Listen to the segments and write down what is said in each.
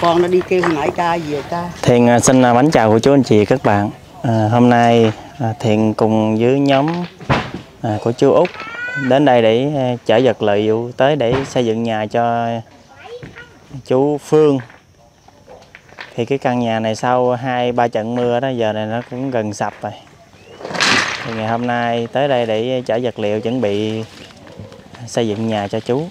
con nó đi kêu hồi nãy ca về ca. Thiện à, xin à, bánh chào của chú anh chị các bạn. À, hôm nay à, Thiện cùng với nhóm của chú Út đến đây để chở vật liệu tới để xây dựng nhà cho chú Phương. Thì cái căn nhà này sau hai ba trận mưa đó giờ này nó cũng gần sập rồi. Thì ngày hôm nay tới đây để chở vật liệu chuẩn bị xây dựng nhà cho chú.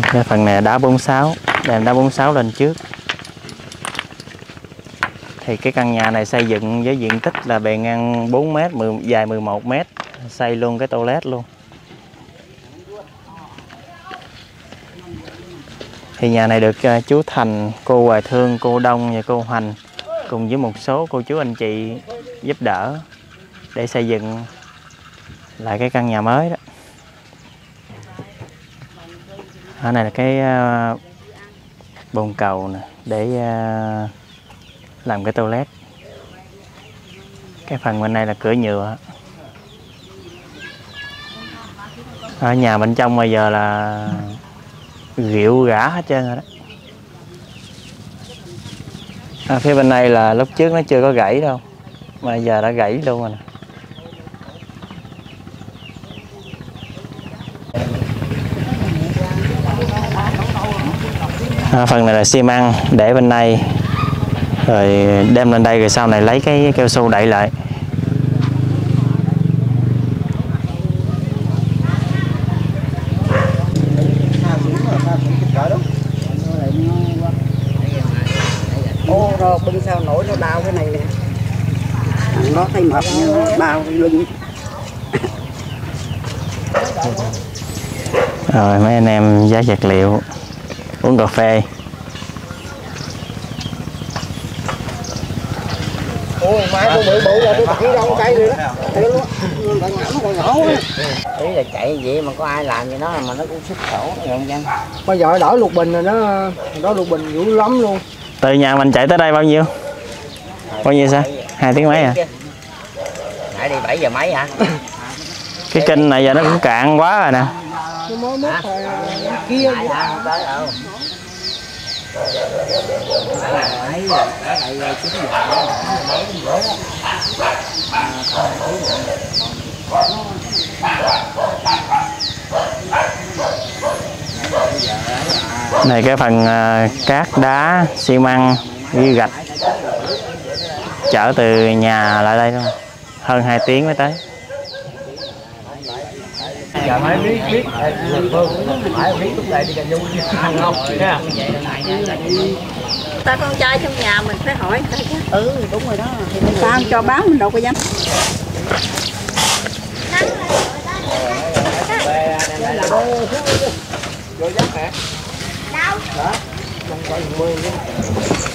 Cái phần này đá 46, đèn đá 46 lên trước. Thì cái căn nhà này xây dựng với diện tích là bề ngang 4 m, 10, dài 11 m, xây luôn cái toilet luôn. Thì nhà này được à, chú Thành, cô Hoài Thương, cô Đông và cô Hoành cùng với một số cô chú anh chị giúp đỡ để xây dựng lại cái căn nhà mới đó. Ở này là cái ờ, bồn cầu nè để ờ, làm cái toilet. Cái phần bên này là cửa nhựa. Ở nhà bên trong bây giờ là rượu gã hết trơn rồi đó. À, phía bên này là lúc trước nó chưa có gãy đâu mà giờ đã gãy luôn rồi nè. À, phần này là xi măng để bên đây. Rồi đem lên đây rồi sau này lấy cái keo su đậy lại. Bên sao nổi nó đau cái này nè. Nó thấy mệt nhưng đau cái lưng. Rồi mấy anh em giá vật liệu uống cà phê. Ôi mai tôi bự bự rồi tôi tặng rau cây rồi đó. Bạn ngẫm còn nhỏ quá ý là chạy vậy? Mà có ai làm gì nó mà nó cũng xuất khẩu nhận dân bây giờ đổi lục bình rồi nó đó lục bình dữ lắm luôn. Từ nhà mình chạy tới đây bao nhiêu? Bao nhiêu sao? Hai tiếng mấy à? Nãy đi 7 giờ mấy hả? Cái kênh này giờ nó cũng cạn quá rồi nè nó mới mất rồi kia nãy hả không tới đâu? Mấy này cái phần à, cát đá xi măng với gạch. Chở từ nhà lại đây luôn hơn 2 tiếng mới tới giờ phải biết biết. Ờ, phải biết lúc này đi cà du ăn không. Nha ta con trai trong nhà mình phải hỏi ừ đúng rồi đó. Thì mình ta cho báo mình đâu có dám. Vô dắt mẹ Đâu? Đó Không phải 10 chứ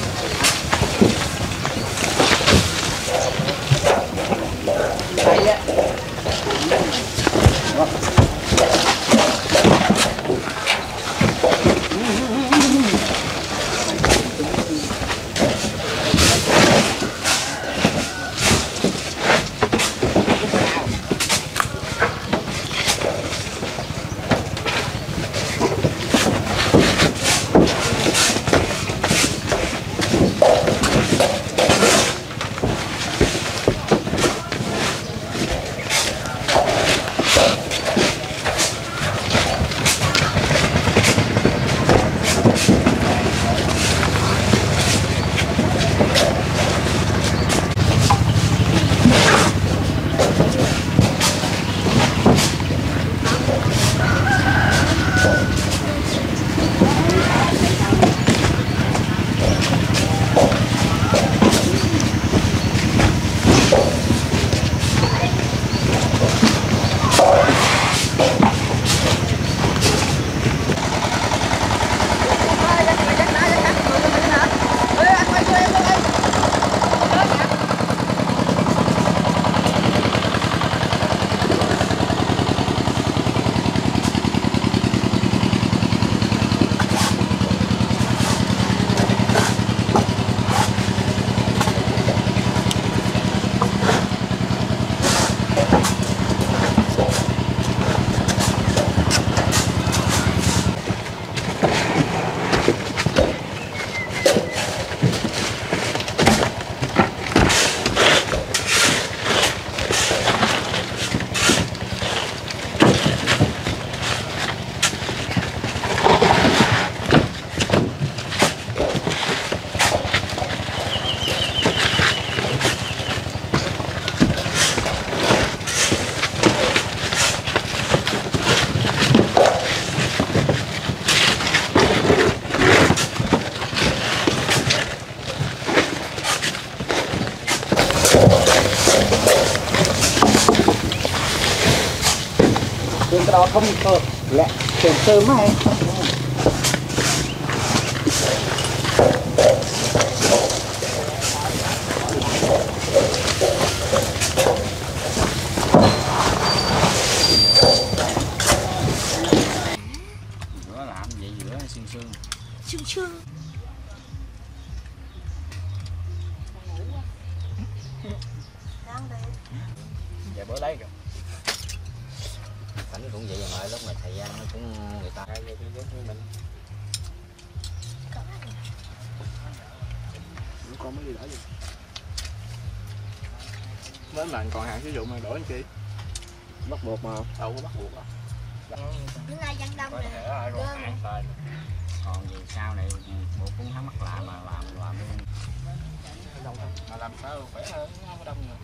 cơ lẹ chuyển sớm hay giữa làm vậy giữa xương xương Sương sương. Về bữa lấy kìa cảnh cũng vậy mà lúc mà thời gian nó cũng người ta hay chứ giống như mình. Con mới đi đỡ gì Nếu bạn còn hạn sử dụng mà đổi chi? Bắt buộc mà. Đâu có bắt buộc đâu. Bữa nay dân đông nè còn gì sau này buộc cũng thắc mắc lạ mà làm làm luôn. Mà làm sao khỏe hơn? Không có đông nữa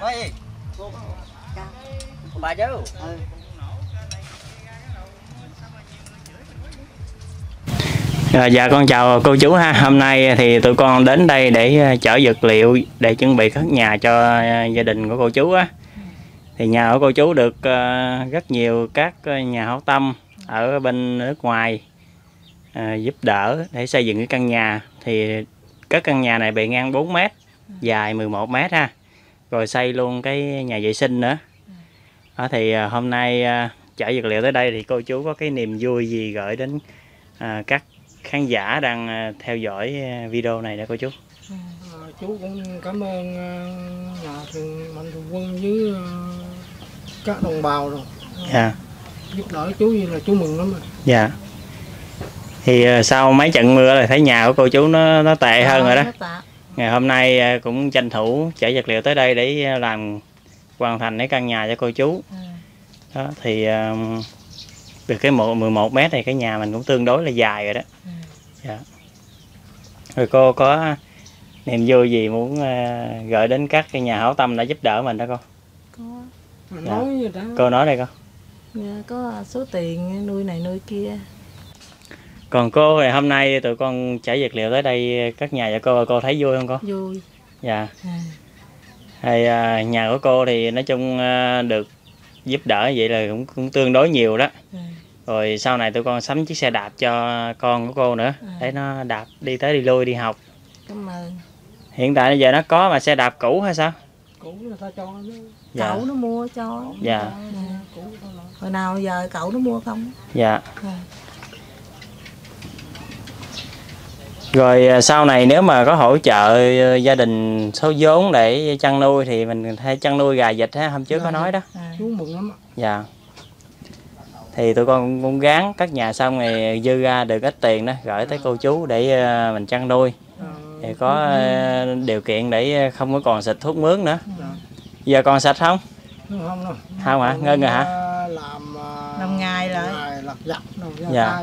Ơi bà chứ ừ. Dạ con chào cô chú ha. Hôm nay thì tụi con đến đây để ờ, chở vật liệu để chuẩn bị cất nhà cho ờ, gia đình của cô chú á. Thì nhà của cô chú được ờ, rất nhiều các nhà hảo tâm ở bên nước ngoài giúp đỡ để xây dựng cái căn nhà. Thì các căn nhà này bề ngang 4 mét, dài 11 mét ha. Rồi xây luôn cái nhà vệ sinh nữa. Đó, thì ờ, hôm nay ờ, chở vật liệu tới đây thì cô chú có cái niềm vui gì gửi đến à, các khán giả đang à, theo dõi à, video này đó cô chú? À, chú cũng cảm ơn nhà thường mạnh thường quân với các đồng bào rồi. Dạ. Giúp đỡ chú gì là chú mừng lắm rồi. dạ. Thì à, sau mấy trận mưa là thấy nhà của cô chú nó nó tệ hơn rồi đó ngày hôm nay à, cũng tranh thủ chở vật liệu tới đây để làm hoàn thành cái căn nhà cho cô chú. Đó thì à, được cái một 11 mét này cái nhà mình cũng tương đối là dài rồi đó. Dạ. Rồi cô có niềm vui gì muốn à, gửi đến các cái nhà hảo tâm đã giúp đỡ mình đó cô? Có. Dạ. nói gì đó. Cô nói đây cô. Dạ, có số tiền nuôi này nuôi kia còn cô thì hôm nay tụi con chở vật liệu tới đây các nhà cho cô cô thấy vui không cô? Vui. Dạ. À, thì à, nhà của cô thì nói chung à, được giúp đỡ vậy là cũng, cũng tương đối nhiều đó. À, rồi sau này tụi con sắm chiếc xe đạp cho con của cô nữa. À. để nó đạp đi tới đi lui đi học. Cảm ơn. Hiện tại bây giờ nó có mà xe đạp cũ hay sao? Cũ người ta cho nó. Dạ. Cậu nó mua cho. Dạ. Là hồi nào giờ cậu nó mua không? Dạ. À, rồi à, sau này nếu mà có hỗ trợ ờ, gia đình số vốn để chăn nuôi thì mình hay chăn nuôi gà vịt ha hôm trước có nói đó. À, chú mừng lắm dạ. Thì tụi con cũng, gán cất nhà xong rồi dư ra được ít tiền đó gửi tới cô chú để ờ, mình chăn nuôi. Ờ, thì có điều kiện để không có còn xịt thuốc mướn nữa. Dạ. giờ còn sạch không? Không đâu không. Hả? Ngưng rồi hả? Làm ờ, Năm ngày lặt vặt ra Dạ.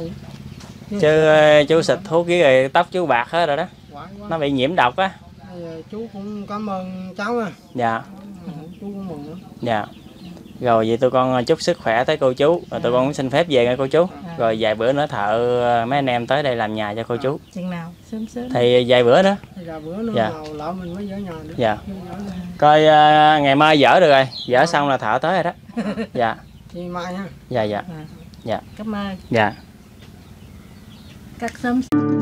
Chứ ờ, chú xịt thuốc với rồi tóc chú bạc hết rồi đó. Nó bị nhiễm độc á. Chú cũng cảm ơn cháu nha dạ. Ừ, chú cũng mừng lắm. Dạ. Rồi vậy tụi con chúc sức khỏe tới cô chú. Rồi tụi con cũng xin phép về nha cô chú. Rồi vài bữa nữa thợ ờ, mấy anh em tới đây làm nhà cho cô chú. Chừng nào? Sớm sớm. Thì vài bữa nữa. Bữa Dạ. nào lỡ mình mới dỡ nhà được. Dạ. Coi ờ, ngày mai dỡ được rồi. Dỡ xong là thợ tới rồi đó. Dạ. Mai ha. Dạ. Dạ. Cảm ơn. Dạ các